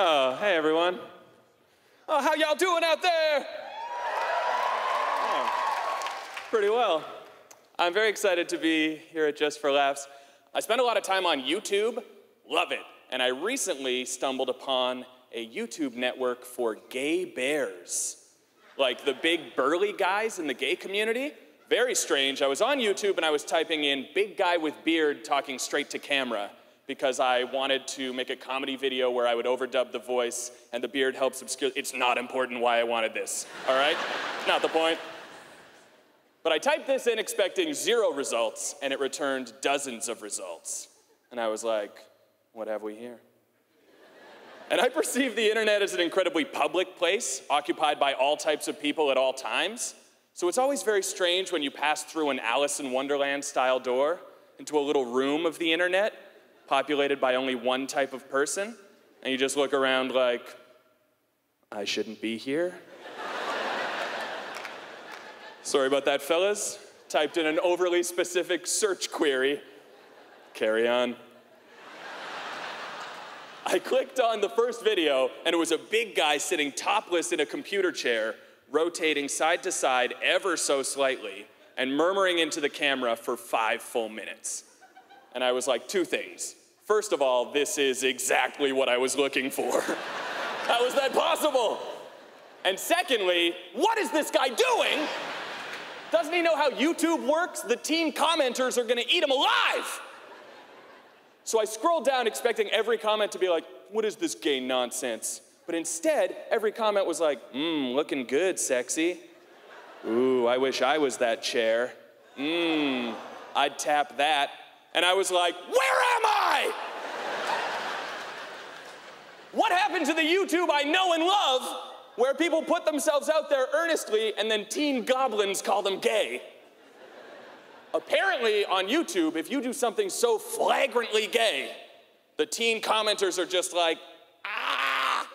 Oh, hey everyone. Oh, how y'all doing out there? Oh, pretty well. I'm very excited to be here at Just for Laughs. I spend a lot of time on YouTube, love it. And I recently stumbled upon a YouTube network for gay bears. Like the big burly guys in the gay community. Very strange. I was on YouTube and I was typing in big guy with beard talking straight to camera because I wanted to make a comedy video where I would overdub the voice and the beard helps obscure. It's not important why I wanted this, all right? not the point. But I typed this in expecting zero results and it returned dozens of results. And I was like, what have we here? And I perceive the internet as an incredibly public place, occupied by all types of people at all times. So it's always very strange when you pass through an Alice in Wonderland style door into a little room of the internet populated by only one type of person, and you just look around like, I shouldn't be here. Sorry about that, fellas. Typed in an overly specific search query. Carry on. I clicked on the first video, and it was a big guy sitting topless in a computer chair, rotating side to side ever so slightly, and murmuring into the camera for five full minutes. And I was like, two things. First of all, this is exactly what I was looking for. How is that possible? And secondly, what is this guy doing? Doesn't he know how YouTube works? The teen commenters are gonna eat him alive. So I scrolled down expecting every comment to be like, what is this gay nonsense? But instead, every comment was like, mmm, looking good, sexy. Ooh, I wish I was that chair. Mmm, I'd tap that. And I was like, where am I? what happened to the YouTube I know and love where people put themselves out there earnestly and then teen goblins call them gay? Apparently, on YouTube, if you do something so flagrantly gay, the teen commenters are just like, ah,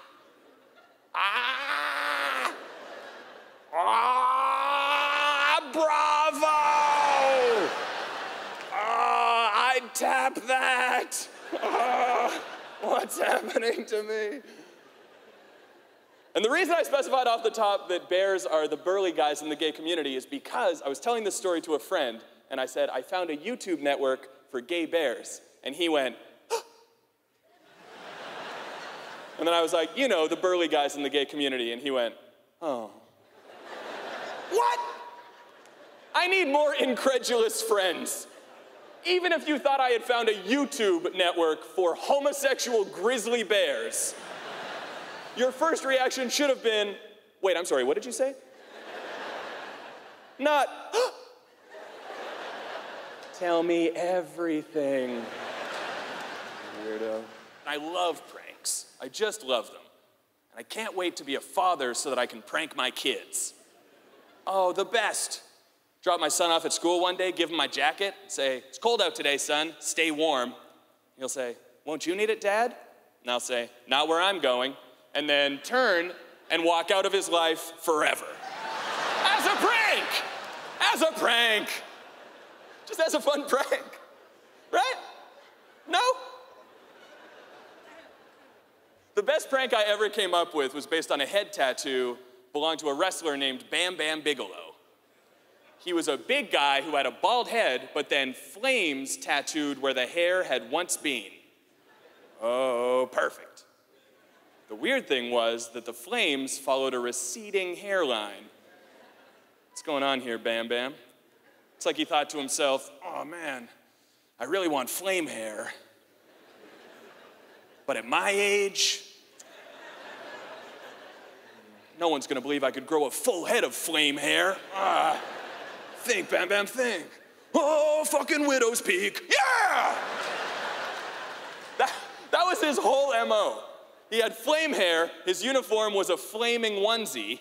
ah, ah, bravo! Ah, I'd tap that. Ah, what's happening to me? And the reason I specified off the top that bears are the burly guys in the gay community is because I was telling this story to a friend and I said, I found a YouTube network for gay bears. And he went, and then I was like, you know, the burly guys in the gay community. And he went, oh. what? I need more incredulous friends. Even if you thought I had found a YouTube network for homosexual grizzly bears, your first reaction should have been, wait, I'm sorry, what did you say? Not, Tell me everything. Weirdo. I love pranks. I just love them. And I can't wait to be a father so that I can prank my kids. Oh, the best. Drop my son off at school one day, give him my jacket, say, It's cold out today, son, stay warm. He'll say, Won't you need it, Dad? And I'll say, Not where I'm going. And then turn and walk out of his life forever. As a prank! As a prank! Just as a fun prank, right? No? The best prank I ever came up with was based on a head tattoo belonged to a wrestler named Bam Bam Bigelow. He was a big guy who had a bald head, but then flames tattooed where the hair had once been. Oh, perfect. The weird thing was that the flames followed a receding hairline. What's going on here, Bam Bam? It's like he thought to himself, oh man, I really want flame hair. But at my age, no one's gonna believe I could grow a full head of flame hair. Ah, think, Bam Bam, think. Oh, fucking widow's peak. Yeah! That, that was his whole MO. He had flame hair, his uniform was a flaming onesie,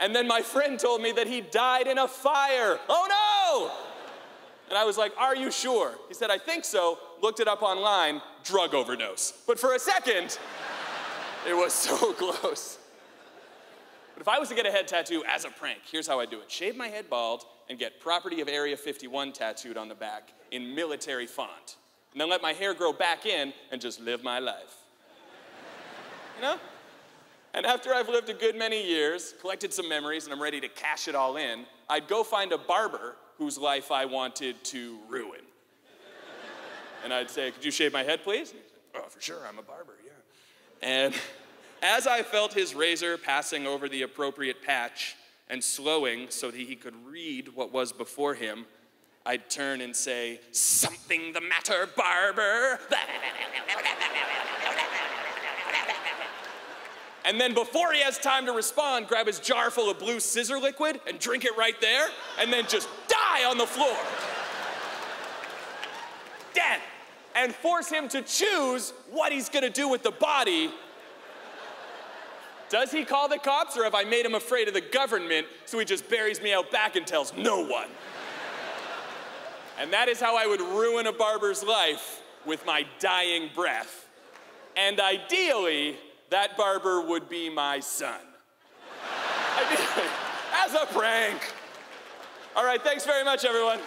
and then my friend told me that he died in a fire. Oh no! And I was like, Are you sure? He said, I think so. Looked it up online, drug overdose. But for a second, it was so close. But if I was to get a head tattoo as a prank, here's how I do it shave my head bald and get property of Area 51 tattooed on the back in military font. And then let my hair grow back in and just live my life. you know? And after I've lived a good many years, collected some memories, and I'm ready to cash it all in, I'd go find a barber whose life I wanted to ruin. and I'd say, Could you shave my head, please? Oh, for sure, I'm a barber, yeah. And as I felt his razor passing over the appropriate patch and slowing so that he could read what was before him, I'd turn and say, Something the matter, barber? And then before he has time to respond, grab his jar full of blue scissor liquid and drink it right there, and then just die on the floor. Dead. And force him to choose what he's gonna do with the body. Does he call the cops, or have I made him afraid of the government so he just buries me out back and tells no one? and that is how I would ruin a barber's life with my dying breath. And ideally, that barber would be my son. As a prank. All right, thanks very much, everyone.